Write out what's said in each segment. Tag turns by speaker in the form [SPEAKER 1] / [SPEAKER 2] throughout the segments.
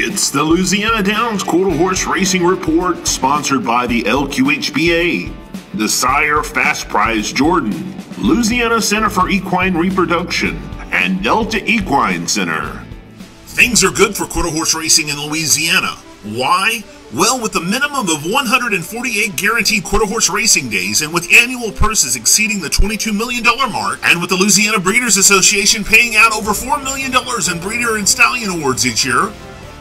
[SPEAKER 1] It's the Louisiana Downs Quarter Horse Racing Report, sponsored by the LQHBA, the Sire Fast Prize Jordan, Louisiana Center for Equine Reproduction, and Delta Equine Center. Things are good for quarter horse racing in Louisiana. Why? Well, with a minimum of 148 guaranteed quarter horse racing days, and with annual purses exceeding the $22 million mark, and with the Louisiana Breeders Association paying out over $4 million in breeder and stallion awards each year,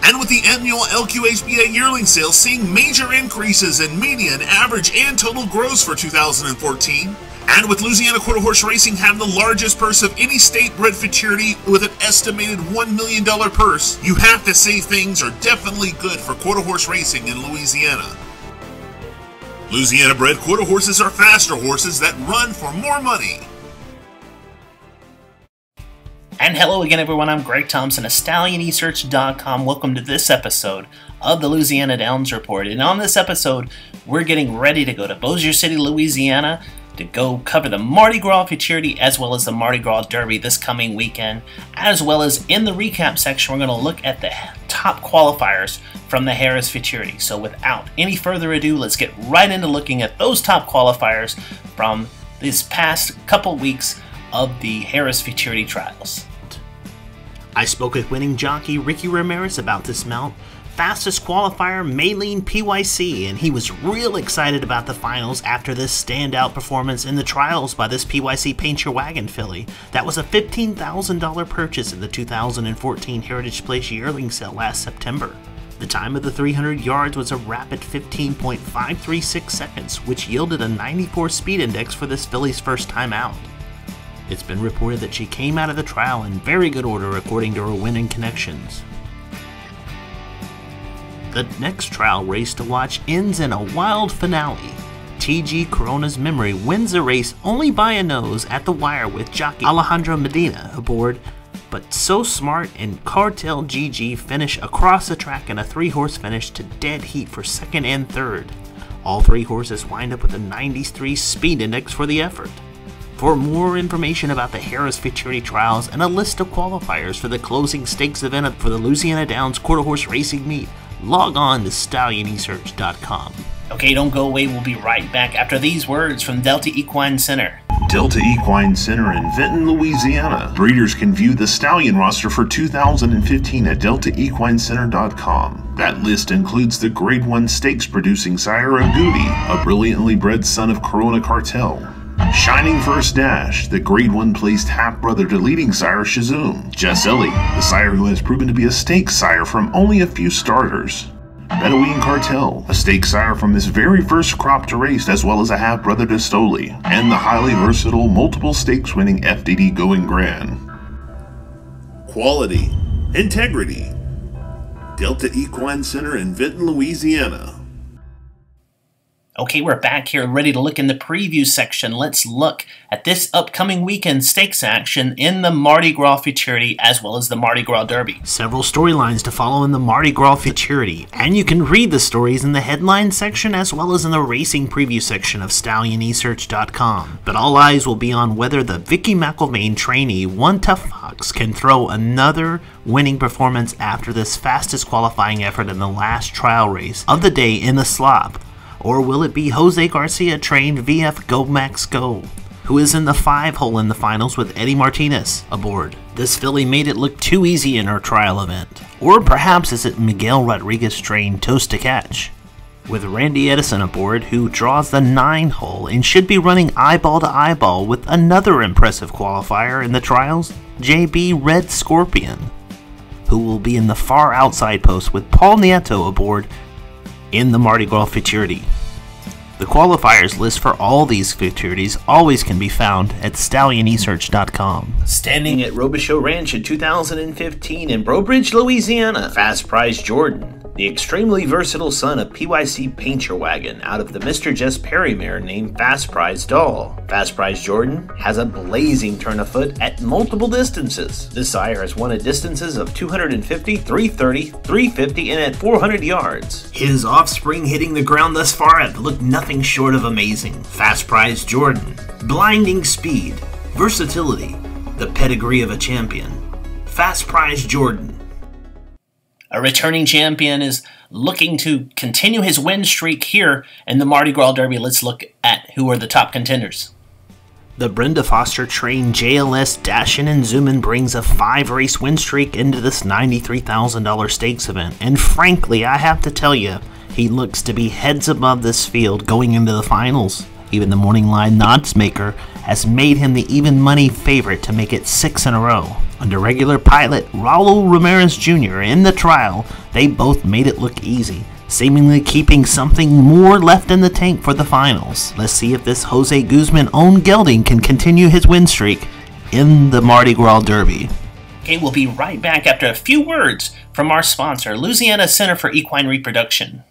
[SPEAKER 1] and with the annual LQHBA yearling sales seeing major increases in median, average, and total gross for 2014, and with Louisiana Quarter Horse Racing having the largest purse of any state bred futurity with an estimated $1 million purse, you have to say things are definitely good for quarter horse racing in Louisiana. Louisiana bred quarter horses are faster horses that run for more money.
[SPEAKER 2] And hello again, everyone. I'm Greg Thompson of StallionResearch.com. Welcome to this episode of the Louisiana Downs Report. And on this episode, we're getting ready to go to Bossier City, Louisiana to go cover the Mardi Gras Futurity as well as the Mardi Gras Derby this coming weekend. As well as in the recap section, we're going to look at the top qualifiers from the Harris Futurity. So without any further ado, let's get right into looking at those top qualifiers from these past couple weeks of the Harris Futurity trials. I spoke with winning jockey Ricky Ramirez about this mount, fastest qualifier Maylene PYC, and he was real excited about the finals after this standout performance in the trials by this PYC Paint Your Wagon filly. That was a $15,000 purchase in the 2014 Heritage Place yearling sale last September. The time of the 300 yards was a rapid 15.536 seconds, which yielded a 94 speed index for this filly's first time out. It's been reported that she came out of the trial in very good order according to her winning connections. The next trial race to watch ends in a wild finale. TG Corona's Memory wins the race only by a nose at the wire with jockey Alejandro Medina aboard, but So Smart and Cartel GG finish across the track in a three horse finish to dead heat for second and third. All three horses wind up with a 93 speed index for the effort. For more information about the Harris Futurity Trials and a list of qualifiers for the closing stakes event for the Louisiana Downs Quarter Horse Racing Meet, log on to StallionResearch.com. Okay, don't go away. We'll be right back after these words from Delta Equine Center.
[SPEAKER 1] Delta Equine Center in Vinton, Louisiana. Breeders can view the stallion roster for 2015 at deltaequinecenter.com. That list includes the Grade 1 stakes producing sire Agouti, a brilliantly bred son of Corona Cartel. Shining First Dash, the Grade 1 placed half brother to leading sire Shazoom. Jesselli, the sire who has proven to be a stake sire from only a few starters. Bedouin Cartel, a stake sire from his very first crop to race, as well as a half brother to Stoli, and the highly versatile, multiple stakes winning FDD Going Grand. Quality, integrity. Delta Equine Center in Vinton, Louisiana.
[SPEAKER 2] Okay, we're back here ready to look in the preview section. Let's look at this upcoming weekend stakes action in the Mardi Gras Futurity as well as the Mardi Gras Derby. Several storylines to follow in the Mardi Gras Futurity, and you can read the stories in the headline section as well as in the racing preview section of StallionResearch.com. But all eyes will be on whether the Vicky McElvain trainee One Tough Fox can throw another winning performance after this fastest qualifying effort in the last trial race of the day in the slop or will it be Jose Garcia trained VF Go Max Go, who is in the five hole in the finals with Eddie Martinez aboard? This filly made it look too easy in her trial event. Or perhaps is it Miguel Rodriguez trained Toast to Catch? With Randy Edison aboard, who draws the 9 hole and should be running eyeball to eyeball with another impressive qualifier in the trials, JB Red Scorpion, who will be in the far outside post with Paul Nieto aboard in the Mardi Gras Futurity. The qualifiers list for all these futurities always can be found at stallionresearch.com. Standing at Robichaux Ranch in 2015 in Breaux Bridge, Louisiana, Fast Prize Jordan, the extremely versatile son of PYC Paint Your Wagon out of the Mr. Jess Perry mare named Fast Prize Doll. Fast Prize Jordan has a blazing turn of foot at multiple distances. This sire has won at distances of 250, 330, 350, and at 400 yards. His offspring hitting the ground thus far have looked nothing short of amazing. Fast Prize Jordan, blinding speed, versatility, the pedigree of a champion. Fast Prize Jordan, A returning champion is looking to continue his win streak here in the Mardi Gras Derby. Let's look at who are the top contenders. The Brenda Foster trained JLS Dashin and Zoomin brings a five race win streak into this $93,000 stakes event. And frankly, I have to tell you, he looks to be heads above this field going into the finals. Even the morning line odds maker has made him the even money favorite to make it six in a row. Under regular pilot Raul Ramirez Jr. in the trial, they both made it look easy seemingly keeping something more left in the tank for the finals. Let's see if this Jose Guzman owned gelding can continue his win streak in the Mardi Gras Derby. Okay, we'll be right back after a few words from our sponsor, Louisiana Center for Equine Reproduction.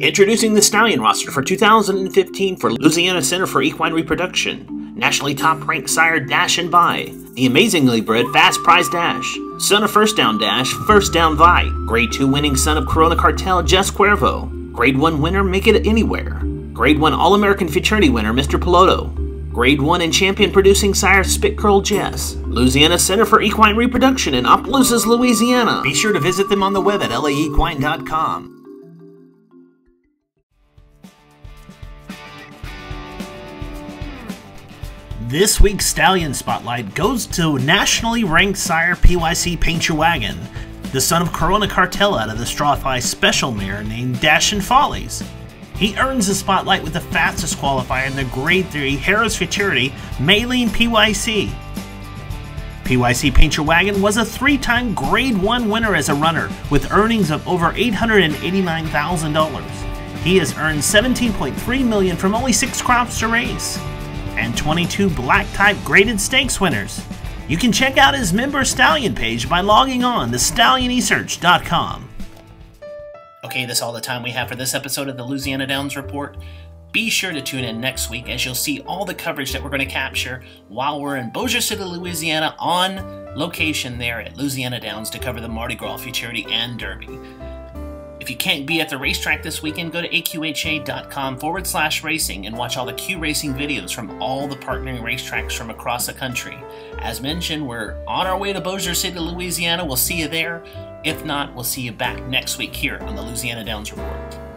[SPEAKER 2] Introducing the stallion roster for 2015 for Louisiana Center for Equine Reproduction. Nationally top ranked sire Dash and Vi. The amazingly bred Fast Prize Dash. Son of First Down Dash, First Down Vi. Grade 2 winning son of Corona Cartel, Jess Cuervo. Grade 1 winner, Make It Anywhere. Grade 1 All American Futurity winner, Mr. Piloto. Grade 1 and champion producing sire Spit Curl Jess. Louisiana Center for Equine Reproduction in Opelousas, Louisiana. Be sure to visit them on the web at laequine.com. This week's Stallion Spotlight goes to nationally ranked sire PYC Paint Your Wagon, the son of Corona Cartel out of the Strawfly Special Mare named Dashin Follies. He earns the spotlight with the fastest qualifier in the Grade 3 Harris Futurity Maylene PYC. PYC Paint Your Wagon was a three-time Grade 1 winner as a runner with earnings of over $889,000. He has earned 17.3 million from only six crops to race and 22 black type graded stakes winners. You can check out his member stallion page by logging on to stallionresearch.com. Okay, that's all the time we have for this episode of the Louisiana Downs Report. Be sure to tune in next week as you'll see all the coverage that we're going to capture while we're in Bossier City, Louisiana on location there at Louisiana Downs to cover the Mardi Gras Futurity and Derby. If you can't be at the racetrack this weekend, go to aqha.com forward slash racing and watch all the Q Racing videos from all the partnering racetracks from across the country. As mentioned, we're on our way to Bossier City, Louisiana. We'll see you there. If not, we'll see you back next week here on the Louisiana Downs Report.